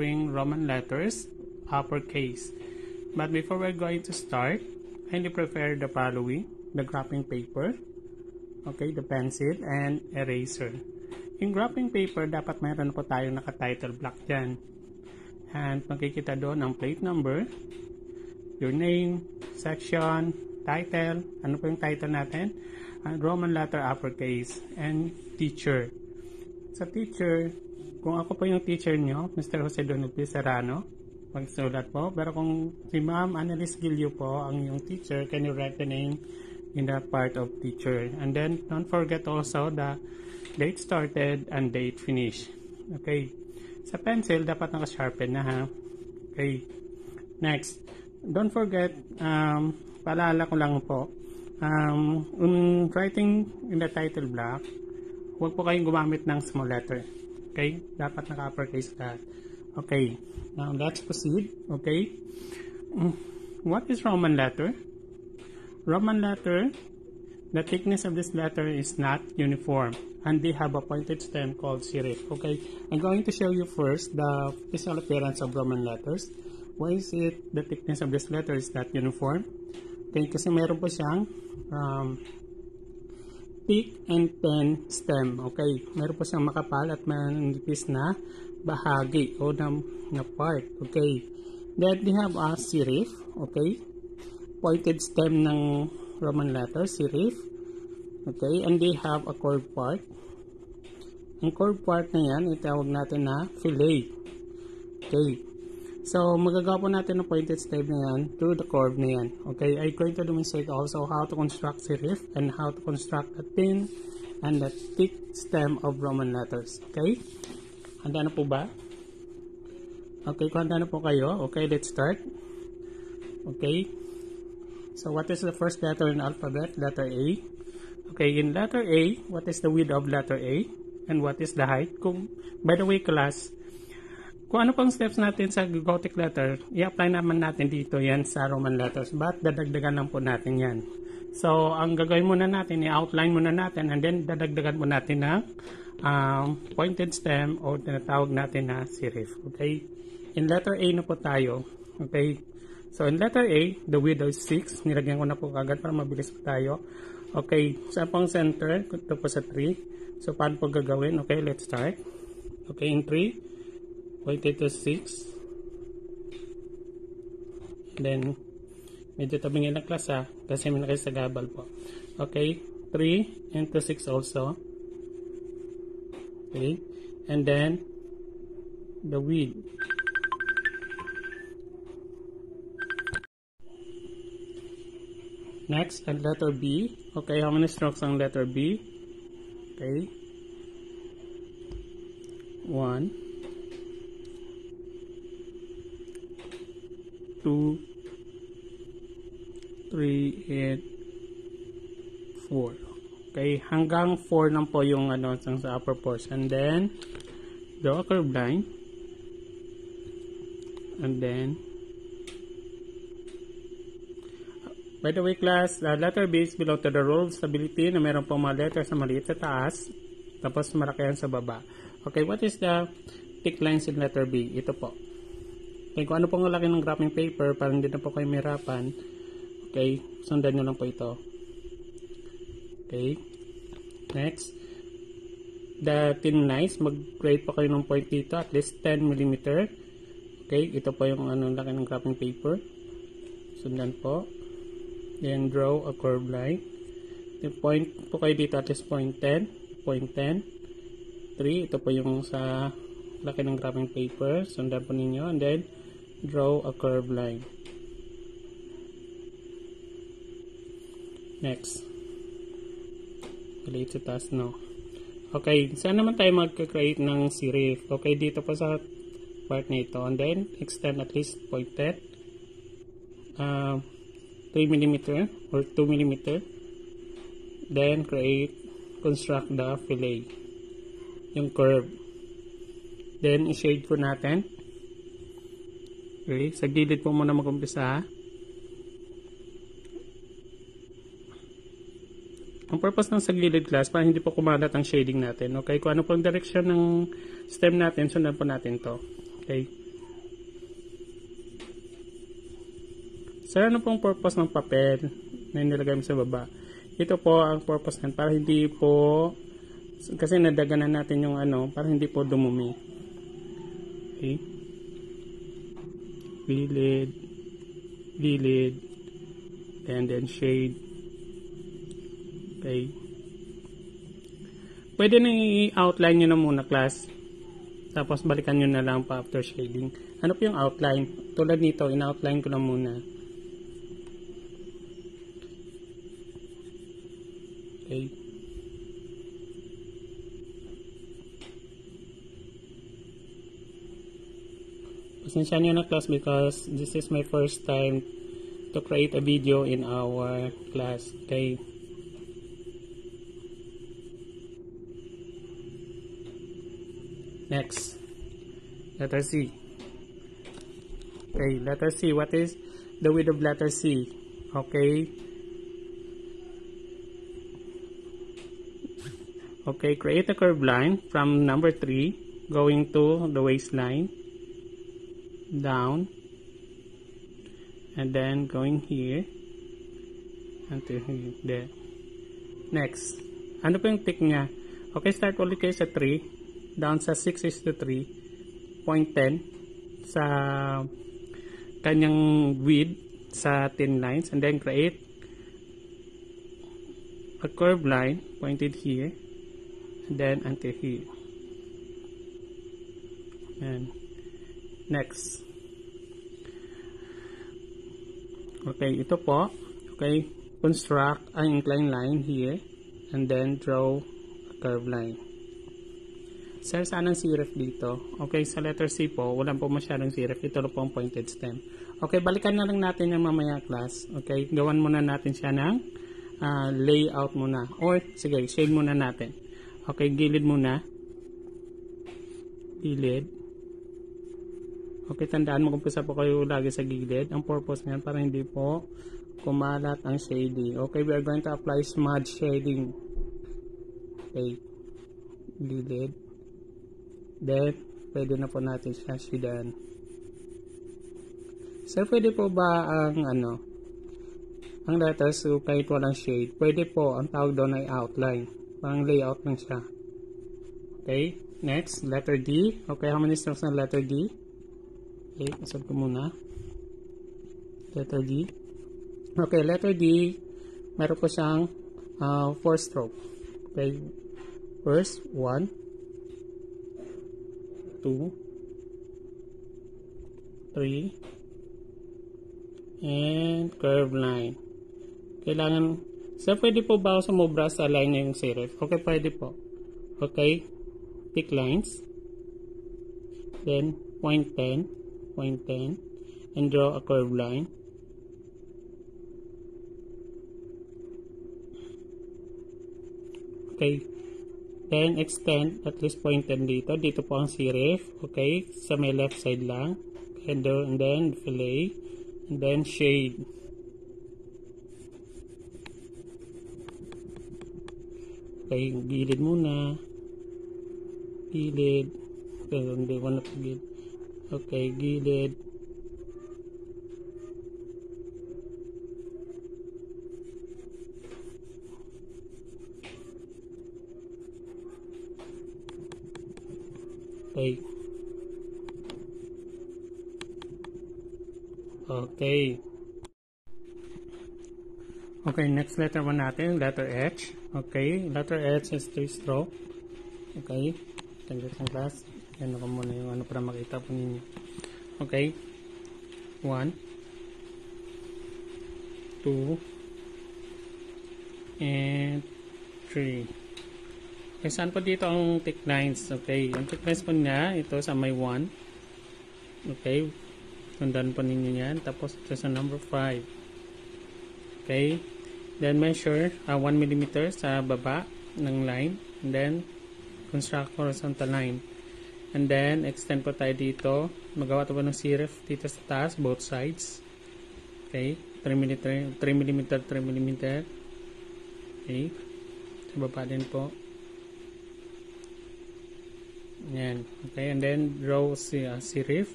lettering Roman letters, uppercase. But before we're going to start, kindly prepare the following, the graphing paper, okay, the pencil, and eraser. Yung graphing paper, dapat mayroon po tayong naka-title block dyan. And makikita doon ang plate number, your name, section, title, ano po yung title natin? Uh, Roman letter uppercase, and teacher. Sa teacher, kung ako po yung teacher nyo, Mr. Jose Donopi Serrano, magsulat po. Pero kung si Ma'am Annalise Gilio po ang yung teacher, can you write the name in that part of teacher? And then, don't forget also the date started and date finished. Okay. Sa pencil, dapat naka-sharpen na ha. Okay. Next. Don't forget, um, paalala ko lang po, um, in writing in the title block, huwag po kayong gumamit ng small letter. Okay? Dapat naka-uppercase lahat. Okay. Now, let's proceed. Okay? Mm, what is Roman letter? Roman letter, the thickness of this letter is not uniform and they have a pointed stem called serif. Okay? I'm going to show you first the physical appearance of Roman letters. Why is it the thickness of this letter is not uniform? Okay, kasi meron po siyang um, thick and thin stem. Okay, meron po siyang makapal at manipis na bahagi o na, na part. Okay, then we have a serif. Okay, pointed stem ng Roman letter, serif. Okay, and they have a curved part. Ang curved part na yan, itawag natin na fillet. Okay, So, magagawa po natin ng pointed stem na yan through the curve na yan. Okay, I'm going to demonstrate also how to construct serif and how to construct the thin and the thick stem of Roman letters. Okay? Handa na po ba? Okay, kung handa na po kayo, okay, let's start. Okay. So, what is the first letter in alphabet? Letter A. Okay, in letter A, what is the width of letter A? And what is the height? Kung, by the way, class, kung ano pang steps natin sa Gothic letter, i-apply naman natin dito yan sa Roman letters. But dadagdagan lang po natin yan. So, ang gagawin muna natin, i-outline muna natin and then dadagdagan mo natin ng um, pointed stem o tinatawag natin na serif. Okay? In letter A na po tayo. Okay? So, in letter A, the width is 6. Nilagyan ko na po kagad para mabilis po tayo. Okay, sa pang center, ito po sa 3. So, paano po gagawin? Okay, let's start. Okay, in 3, pointed to 6 then medyo tabingin ng class ha kasi may nakisagabal po. Okay 3 into 6 also. Okay and then the width next and letter B. Okay how many strokes ang letter B? Okay. 1 2, 3, 8, 4. Okay, hanggang 4 lang po yung ano sa upper portion. And then, draw a curve line. And then, by the way class, the letter B is below to the rule of stability na meron pong mga letters na maliit sa taas, tapos malaki sa baba. Okay, what is the thick lines in letter B? Ito po. Okay, kung ano pong laki ng graphing paper, para hindi na po kayo mirapan, okay, sundan nyo lang po ito. Okay. Next, the thin lines, mag-create po kayo ng point dito, at least 10 mm. Okay, ito po yung ano, laki ng graphing paper. Sundan po. Then, draw a curved line. Then, point po kayo dito, at least point 10. Point 10. 3, ito po yung sa laki ng graphing paper. Sundan po ninyo. And then, draw a curved line. Next. Maliit sa taas, no? Okay, saan naman tayo mag-create ng serif? Okay, dito pa sa part na ito. And then, extend at least pointed. Uh, 3 mm or 2 mm. Then, create, construct the fillet. Yung curve. Then, i-shade po natin. Okay, sa gilid po muna mag-umpisa. Ang purpose ng sa gilid class, para hindi po kumalat ang shading natin. Okay, kung ano po ang direction ng stem natin, sundan po natin to. Okay. Sir, ano pong purpose ng papel na nilagay mo sa baba? Ito po ang purpose nan para hindi po kasi nadaganan natin yung ano para hindi po dumumi. Okay. Gilid, gilid, and then shade. Okay. Pwede na i-outline nyo na muna class. Tapos balikan nyo na lang pa after shading. Ano po yung outline? Tulad nito, in-outline ko na muna. Okay. Pasensya na class because this is my first time to create a video in our class. Okay. Next. Letter C. Okay, letter C. What is the width of letter C? Okay. Okay, create a curved line from number 3 going to the waistline down and then going here until here there. Next. Ano po yung tick niya? Okay start ulit kayo sa 3 down sa 6 is to 3 point 10 sa kanyang width sa thin lines and then create a curved line pointed here and then until here. And next Okay, ito po. Okay, construct an inclined line here and then draw a curved line. Sir, saan ang serif dito? Okay, sa letter C po, wala po masyadong serif. Ito po ang pointed stem. Okay, balikan na lang natin yung mamaya class. Okay, gawan muna natin siya ng uh, layout muna. Or, sige, shade muna natin. Okay, gilid muna. Gilid. Okay, tandaan mo kumpisa po kayo lagi sa gilid. Ang purpose niyan para hindi po kumalat ang shading. Okay, we are going to apply smudge shading. Okay, gilid. Then, pwede na po natin siya shidan. Sir, pwede po ba ang ano, ang letters so kahit walang shade? Pwede po, ang tawag doon ay outline. Parang layout lang siya. Okay, next, letter D. Okay, how many strokes na letter D? Okay, isab ko muna. Letter D. Okay, letter D, meron po siyang uh, four stroke. Okay, first, one, two, three, and curve line. Kailangan, so pwede po ba ako sumobra sa line na yung serif? Okay, pwede po. Okay, pick lines. Then, point 10 point 10 and draw a curved line. Okay. Then, extend at least point 10 dito. Dito po ang serif. Okay. Sa may left side lang. And, and then, fillet. And then, shade. Okay. Gilid muna. Gilid. Okay. Hindi ko na gilid. Okay, gilid. Okay. Okay. Okay, next letter mo natin, letter H. Okay, letter H is 3 stroke. Okay, tanggal ang class. Yan ako muna yung ano para makita po ninyo. Okay. 1 2 and 3 Okay, saan po dito ang tick lines? Okay, ang tick lines po niya, ito sa may 1. Okay, sundan po ninyo yan. Tapos ito sa number 5. Okay, then measure uh, 1 mm sa baba ng line. And then, construct horizontal line. And then, extend po tayo dito. Magawa ito po ng serif dito sa taas, both sides. Okay. 3 mm, 3 mm, 3 mm. Okay. Sa baba din po. Yan. Okay, and then draw si, uh, serif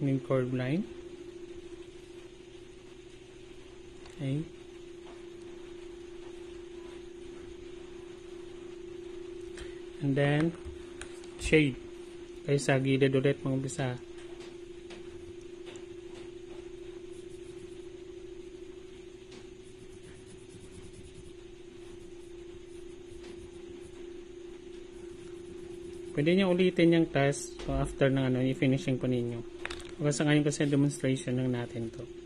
in curved line. Okay. And then, shade. Okay, sa gilid ulit mga umpisa. Pwede nyo ulitin yung task after ng ano, i-finishing po ninyo. Kasi ngayon kasi demonstration lang natin to.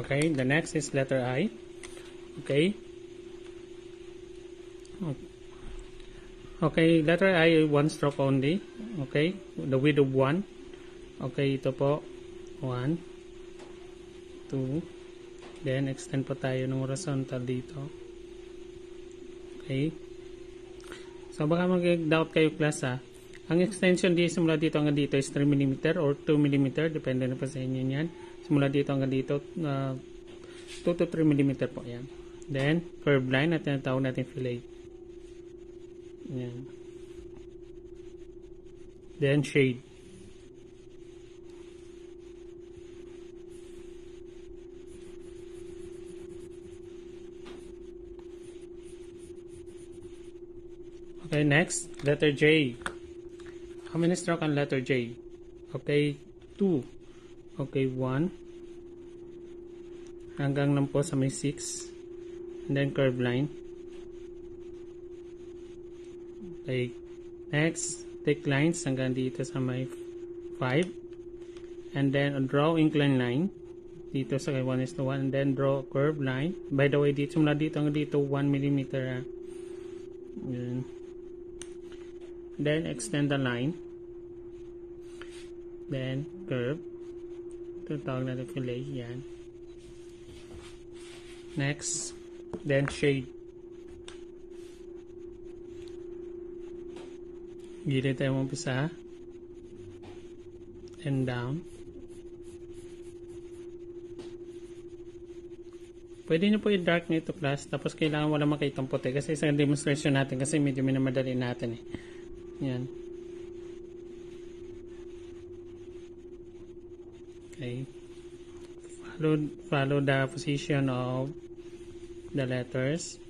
Okay, the next is letter I. Okay. Okay, letter I, one stroke only. Okay, the width of 1. Okay, ito po. 1, 2, then extend po tayo ng horizontal dito. Okay. So, baka mag-doubt kayo class ha. Ang extension di simula dito hanggang dito is 3 mm or 2 mm. Depende na po sa inyo yan. Simula dito hanggang dito, uh, 2 to 3 mm po yan. Then, curve line at tinatawag natin fillet. Yan. Then, shade. Okay, next, letter J. How many stroke on letter J? Okay, 2. Okay, 1. Hanggang lang po sa may 6. And then curve line. Okay, next, take lines hanggang dito sa may 5. And then draw incline line dito sa kay 1 is to 1 and then draw curve line. By the way, dito mula dito hanggang dito 1 mm. Ah. Then extend the line. Then curve. Ito tawag natin fillet. Yan. Next. Then shade. Gilid tayo umpisa. And down. Pwede nyo po i-dark nito class. Tapos kailangan wala makitang puti. Kasi isang demonstration natin. Kasi medyo minamadali natin eh. Yan. Okay. Follow, follow the position of the letters.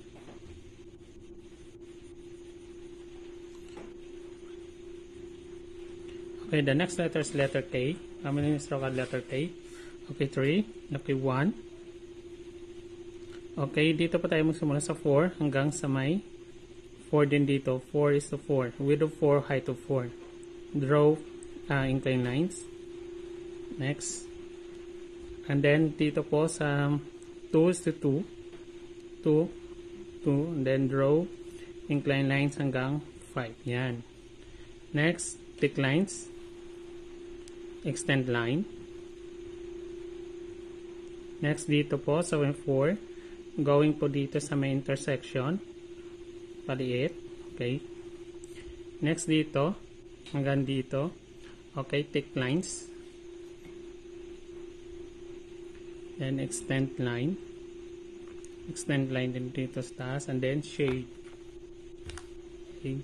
Okay, the next letter is letter K. How many is letter K? Okay, 3. Okay, 1. Okay, dito pa tayo magsimula sa 4 hanggang sa may 4 din dito. 4 is to 4. Width of 4, height of 4. Draw uh, inclined lines. Next. And then, dito po sa 2 is to 2. 2, 2. And then, draw inclined lines hanggang 5. Yan. Next, thick lines. Extend line. Next, dito po sa 4. Going po dito sa may intersection paliit. Okay. Next dito, hanggang dito. Okay, thick lines. Then extend line. Extend line din dito sa taas. And then shade. Okay.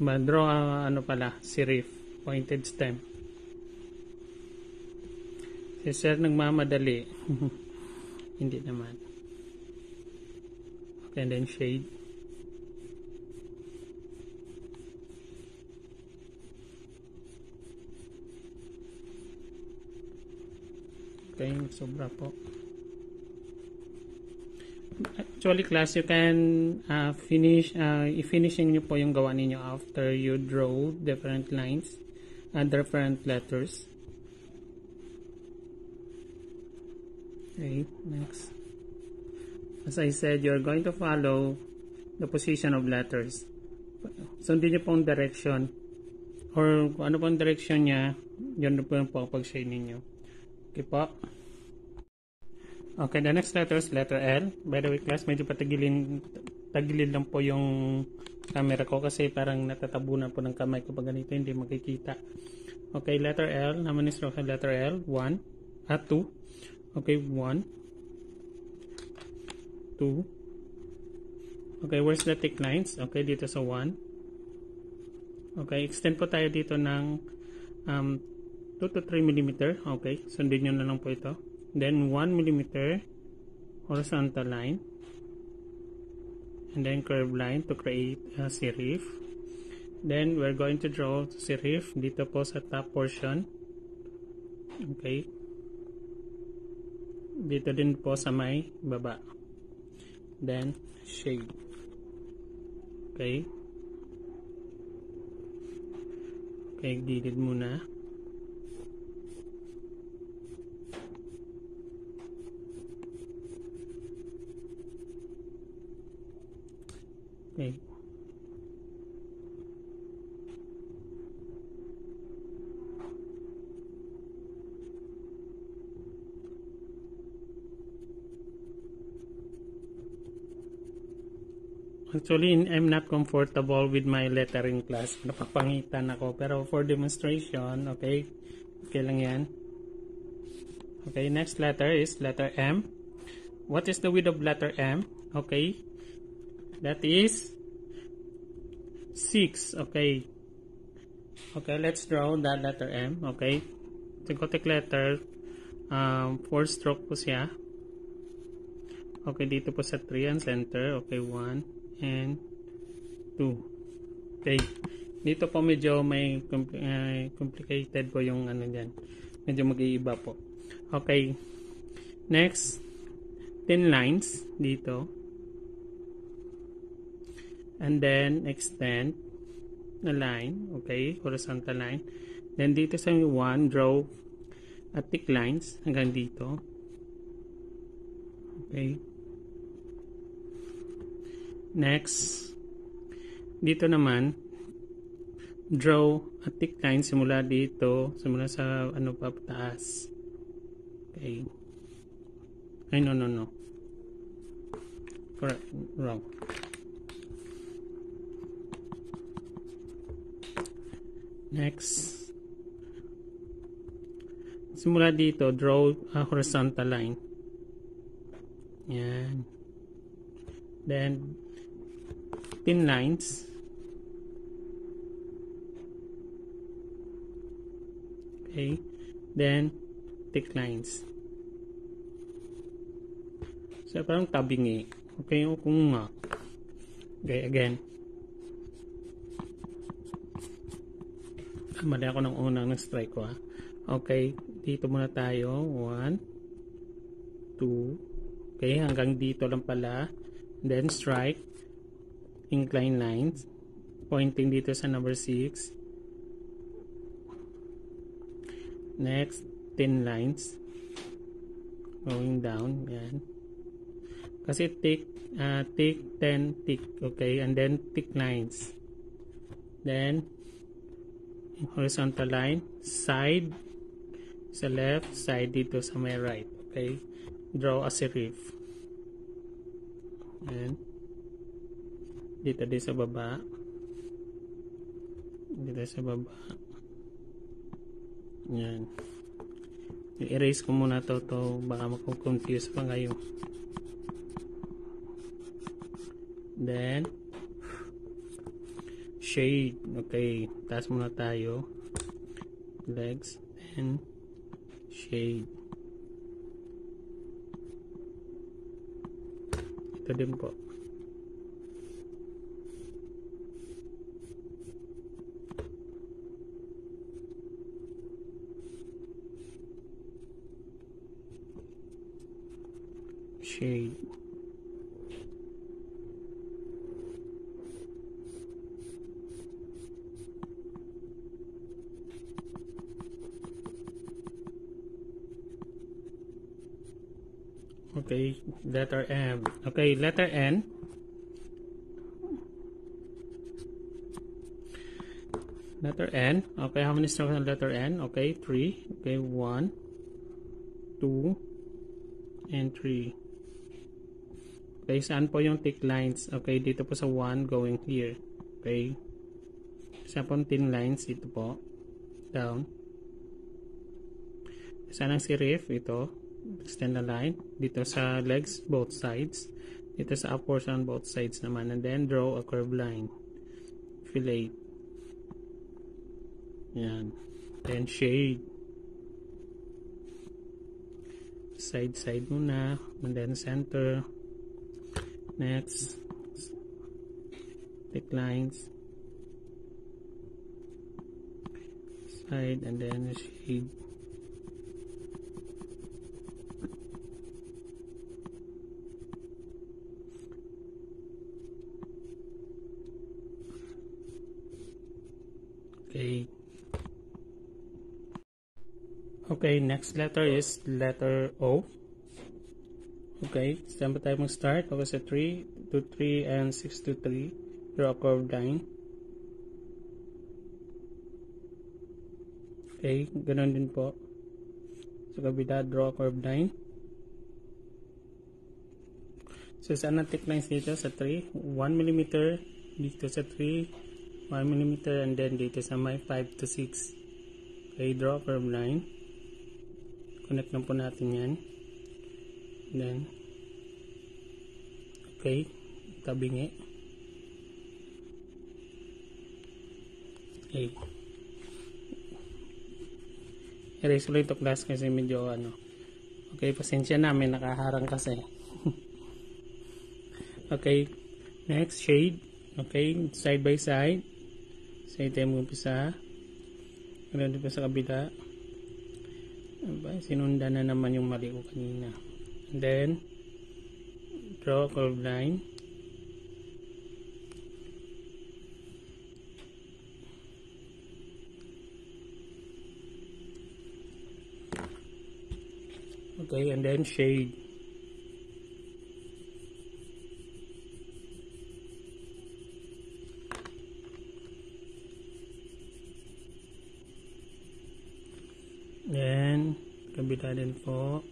Ma-draw uh, ano pala, serif. Pointed stem. Si sir nagmamadali. Hindi naman. Okay, and then shade. Okay, sobra po. Actually, class, you can uh, finish, uh, i-finishing nyo po yung gawa ninyo after you draw different lines and different letters. Okay, next. As I said, you're going to follow the position of letters. Sundin niyo pong direction. Or kung ano pong direction niya, yun po yung pag-shade ninyo. Okay po. Okay, the next letter is letter L. By the way, class, medyo patigilin tagilid lang po yung camera ko kasi parang natatabunan po ng kamay ko pag ganito hindi makikita. Okay, letter L. How many strokes letter L? 1. At 2. Okay, 1. 2. Okay, where's the thick lines? Okay, dito sa 1. Okay, extend po tayo dito ng um, 2 to 3 mm. Okay, sundin nyo na lang po ito. Then 1 mm horizontal line. And then curved line to create a serif. Then, we're going to draw serif dito po sa top portion. Okay. Dito din po sa may baba. Then, shade. Okay. Okay, gilid muna. Okay. Actually, I'm not comfortable with my lettering class. Napapangitan ako. Pero for demonstration, okay, okay lang yan. Okay, next letter is letter M. What is the width of letter M? Okay, that is 6. Okay. Okay, let's draw that letter M. Okay, Syncoptic letter, um, 4 stroke po siya. Okay, dito po sa 3 and center. Okay, 1 and 2. Okay. Dito po medyo may uh, complicated po yung ano dyan. Medyo mag-iiba po. Okay. Next, 10 lines dito. And then, extend na line. Okay. Horizontal line. Then, dito sa 1, draw a thick lines hanggang dito. Okay. Next, dito naman, draw a thick line simula dito, simula sa ano pa taas. Okay. Ay, no, no, no. Correct. Wrong. Next. Simula dito, draw a horizontal line. Yan. Then, thin lines. Okay then thick lines. So parang tabingi okay kung nga. Okay again. Mali ako ng unang ng strike ko ha okay dito muna tayo. 1 2 okay hanggang dito lang pala. Then strike inclined lines pointing dito sa number 6 next 10 lines going down yan. Kasi tick uh, tick 10 tick okay? And then tick lines. Then horizontal line side sa left side dito sa may right okay? Draw a serif and dito din sa baba. Dito sa baba. Yan. I-erase ko muna to to. Baka mako-confuse pa kayo. Then shade. Okay taas muna tayo. Legs and shade. Ito din po shade okay letter M okay letter N letter N okay how many strokes on letter N okay 3 okay 1 2 and 3 Okay, saan po yung thick lines? Okay, dito po sa 1 going here. Okay. Saan po thin lines? Dito po. Down. Saan ang serif? Ito. Extend the line. Dito sa legs, both sides. Dito sa up portion, both sides naman. And then, draw a curved line. Fillet. Yan. Then, shade. Side, side muna. And then, center. Next. Thick lines. Side, and then shade. Okay. Okay, next letter is letter O. Okay, saan ba tayo mag-start? Okay, sa 3 to 3 and 6 to 3. Draw a curved line. Okay, ganun din po. Sa kabila, draw a curved line. So, saan ang thick lines dito? Sa 3, 1 mm. Dito sa 3, 1 mm. And then dito sa may 5 to 6. Okay, draw a curved line. Connect lang po natin yan. Then, okay, tabingi. Okay. Erase ulit ito class kasi medyo ano. Okay, pasensya na, may nakaharang kasi. okay, next shade. Okay, side by side. Side tayo mag-umpisa. Ganun din pa sa kabila. Aba, sinundan na naman yung mali ko kanina. And then, a curved line. Okay, and then shade. Then, kabila din po.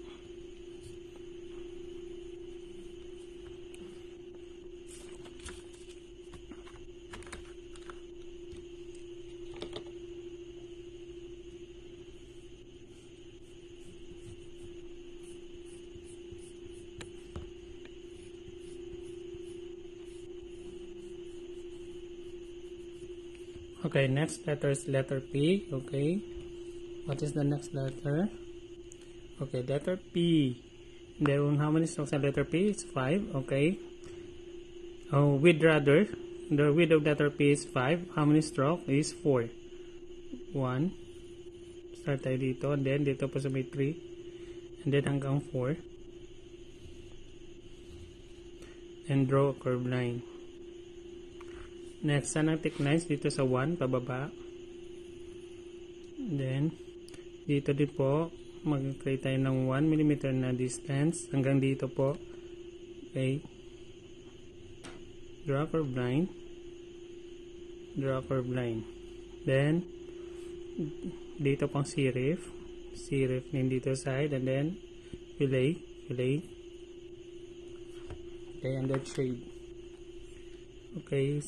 Okay, next letter is letter P. Okay. What is the next letter? Okay, letter P. Then how many strokes are letter P? It's 5. Okay. Oh, with rather, the width of letter P is 5. How many stroke? Is 4. 1. Start tayo dito. Then, dito po sa may 3. And then hanggang 4. And draw a curved line. Next, saan ang lines? Dito sa 1, pababa. Then, dito din po, mag-create tayo ng 1 mm na distance. Hanggang dito po. Okay. Draw a curved line. Draw a curved line. Then, dito pang serif. Serif din dito side. And then, fillet. Fillet. Okay, and then shade. Okay.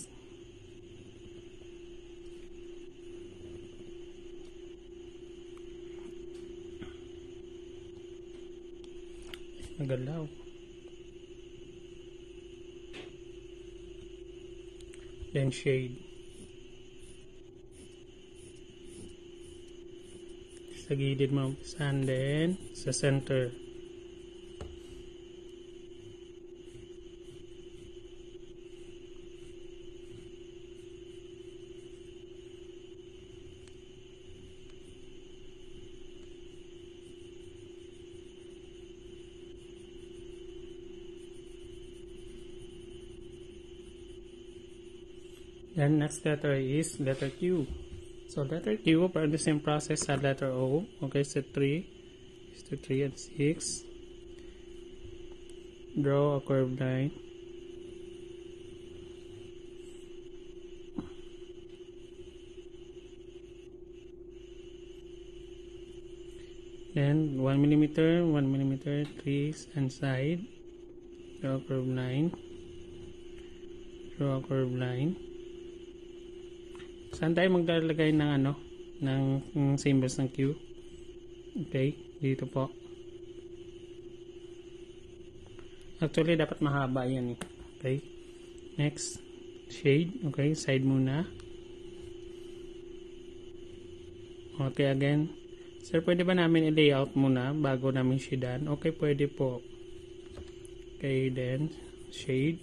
Nagalaw. Then shade. Sa gilid mo and then sa center. Next letter is letter Q. So letter Q, for the same process as letter O. Okay, so 3 is to 3 and 6. Draw a curved line. Then 1 millimeter, 1 millimeter, 3 and side. Draw a curved line. Draw a curved line. Saan tayo maglalagay ng ano? Ng, ng symbols ng Q? Okay, dito po. Actually, dapat mahaba yan eh. Okay. Next, shade. Okay, side muna. Okay, again. Sir, pwede ba namin i-layout muna bago namin shadean? Okay, pwede po. Okay, then, shade.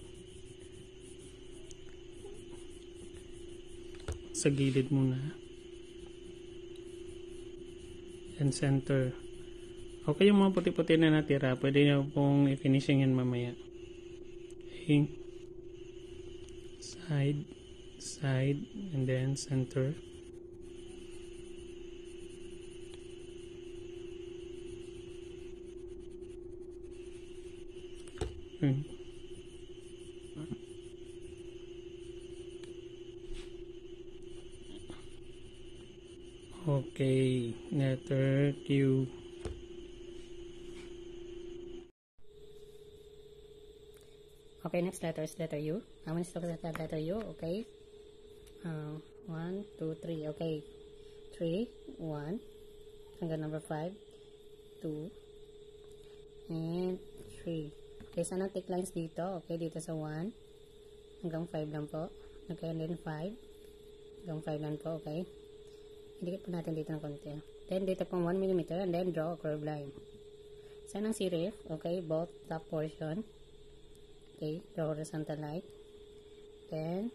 Sa gilid muna. And center. Okay, yung mga puti-puti na natira, pwede nyo pong i-finishing yan mamaya. Okay. Side, side, and then center. Hmm. Okay, letter Q. Okay, next letter is letter U. How many strokes is that letter U? Okay. Uh, one, two, three. Okay. Three, one. Hanggang number five. Two. And three. Okay, saan ang tick lines dito? Okay, dito sa one. Hanggang five lang po. Okay, and then five. Hanggang five lang po. Okay. Idikit po natin dito ng konti. Then, dito pong 1 mm and then draw a curved line. Saan ang serif? Okay, both top portion. Okay, draw horizontal line. Then,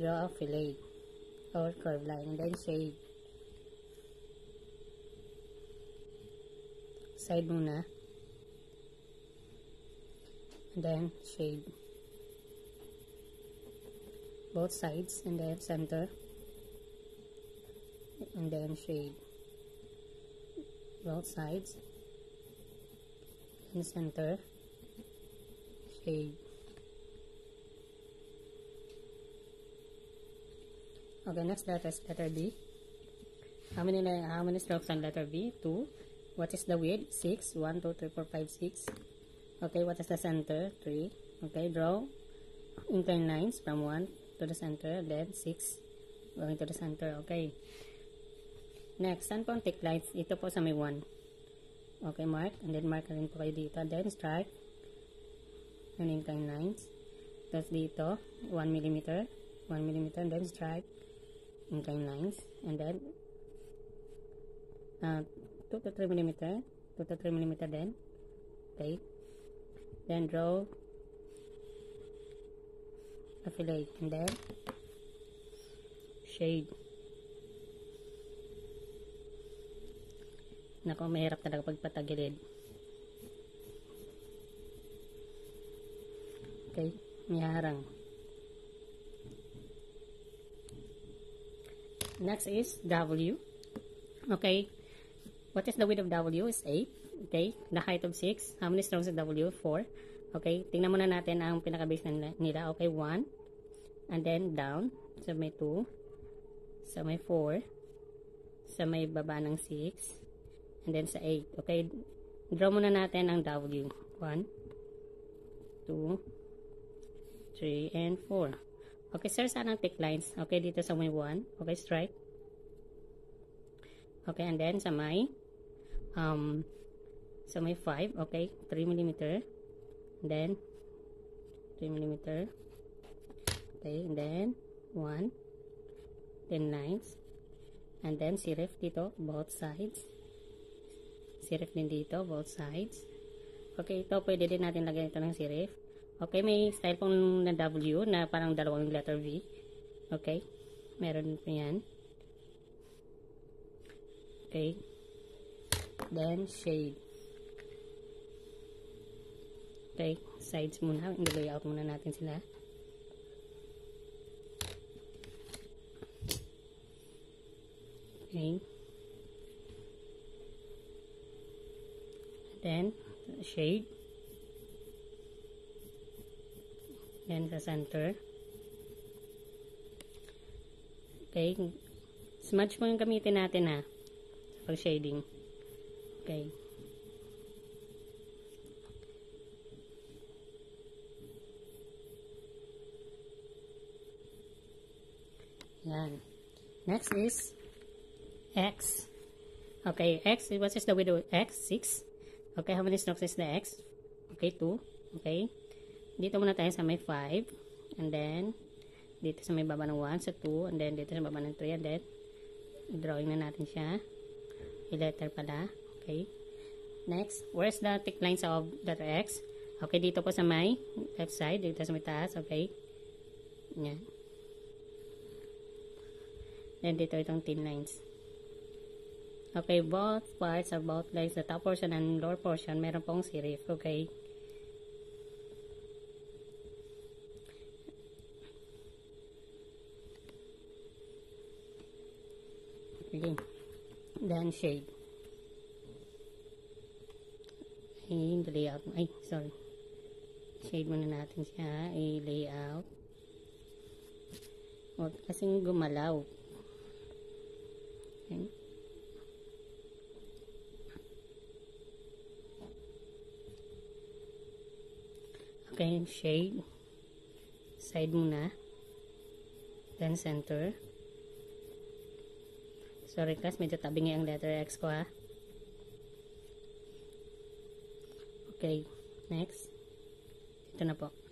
draw a fillet or curved line. Then, shade. Side muna. And then, shade. Both sides and then center. And then shade. Both sides. And center shade. Okay, next letter is letter B. How many how many strokes on letter B? 2. What is the width? 6. 1, 2, 3, 4, 5, 6. Okay, what is the center? 3. Okay, draw inclined lines from 1 to the center, then 6 going to the center. Okay. Next, saan po ang tick lines? Ito po sa may 1. Okay, mark. And then mark rin po kayo dito. Then strike and incline lines. Tapos dito, 1 mm, 1 mm, and then strike, incline lines, and then uh, 2 to 3 mm, 2 to 3 mm then, okay, then draw a fillet, and then shade. Nako, mahirap talaga pagpatagilid. Okay, may harang. Next is W. Okay, what is the width of W? Is 8. Okay, the height of 6. How many strokes is W? 4. Okay, tingnan muna natin ang pinaka-base nila. Okay, 1. And then down. So may 2. So may 4. So may baba ng 6. And then sa 8. Okay, draw muna natin ang W. 1, 2, 3, and 4. Okay, sir, saan ang tick lines? Okay, dito sa may 1. Okay, strike. Okay, and then sa may um, sa may 5. Okay, 3 mm. Then 3 mm. Okay, and then 1. Then lines. And then serif dito, both sides. Serif din dito, both sides. Okay, ito pwede din natin lagyan ito ng serif. Okay, may style pong na W na parang dalawang letter V. Okay, meron po yan. Okay. Then, shade. Okay, sides muna. I-layout muna natin sila. Okay. Then, shade. Yan sa center. Okay. Smudge mo yung gamitin natin ha. Pag shading. Okay. Yan. Next is X. Okay, X. What is the window? X, 6. Okay, how many strokes is the X? Okay, 2. Okay. Dito muna tayo sa may 5. And then, dito sa may baba ng 1, sa 2. And then, dito sa baba ng 3. And then, drawing na natin siya. I-letter pala. Okay. Next, where's the thick lines of letter X? Okay, dito po sa may left side. Dito sa may taas. Okay. Yan. Then, dito itong thin lines. Okay, both parts of both legs, the top portion and lower portion, meron pong serif. Okay. Okay. Then shade. Ay, layout. Ay, sorry. Shade muna natin siya. I-layout. Huwag kasing gumalaw. Shade. Side muna. Then center. Sorry class, medyo tabi nga ang letter X ko ha. Okay, next. Ito na po.